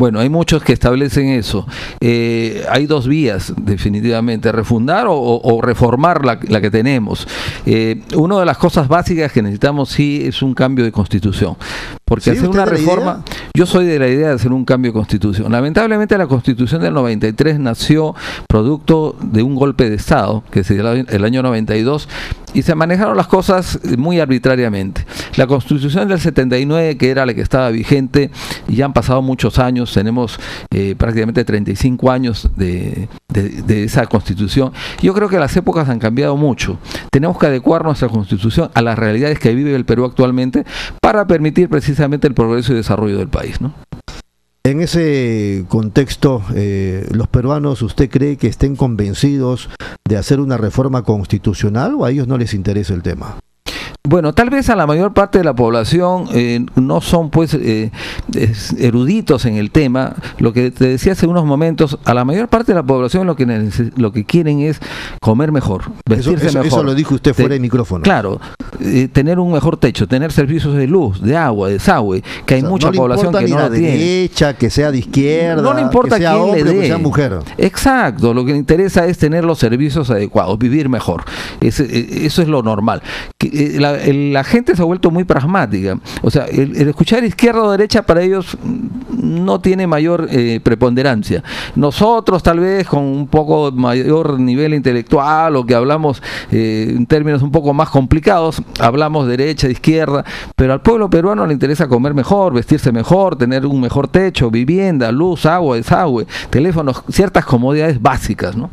Bueno, hay muchos que establecen eso. Eh, hay dos vías, definitivamente, refundar o, reformar la, que tenemos. Eh, una de las cosas básicas que necesitamos sí es un cambio de constitución. Porque hacer una reforma, yo soy de la idea de hacer un cambio de constitución. Lamentablemente la constitución del 93 nació producto de un golpe de Estado, que se dio el año 92, y se manejaron las cosas muy arbitrariamente. La constitución del 79, que era la que estaba vigente, ya han pasado muchos años, tenemos eh, prácticamente 35 años de, de, esa constitución. Yo creo que las épocas han cambiado mucho. Tenemos que adecuar nuestra constitución a las realidades que vive el Perú actualmente para permitir precisamente el progreso y desarrollo del país. ¿no? En ese contexto, eh, ¿los peruanos usted cree que estén convencidos de hacer una reforma constitucional o a ellos no les interesa el tema? Bueno, tal vez a la mayor parte de la población eh, no son pues eh, eruditos en el tema. Lo que te decía hace unos momentos, a la mayor parte de la población lo que lo que quieren es comer mejor, vestirse mejor. Eso lo dijo usted fuera de micrófono. Claro, eh, tener un mejor techo, tener servicios de luz, de agua, de desagüe, que hay mucha población que no la tiene. derecha, que sea de izquierda, no le importa que sea quién hombre, le dé. que sea mujer. Exacto, lo que le interesa es tener los servicios adecuados, vivir mejor. eso es lo normal. Que, la, la gente se ha vuelto muy pragmática. O sea, el, escuchar izquierda o derecha para ellos no tiene mayor eh, preponderancia. Nosotros tal vez con un poco mayor nivel intelectual o que hablamos eh, en términos un poco más complicados, hablamos derecha, izquierda, pero al pueblo peruano le interesa comer mejor, vestirse mejor, tener un mejor techo, vivienda, luz, agua, desagüe, teléfonos, ciertas comodidades básicas, ¿no?